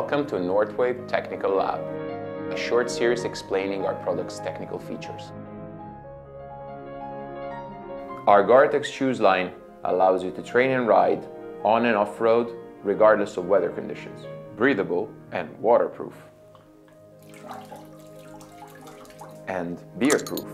Welcome to Northwave Technical Lab, a short series explaining our product's technical features. Our Gore-Tex shoes line allows you to train and ride on and off-road regardless of weather conditions. Breathable and waterproof. And beer-proof.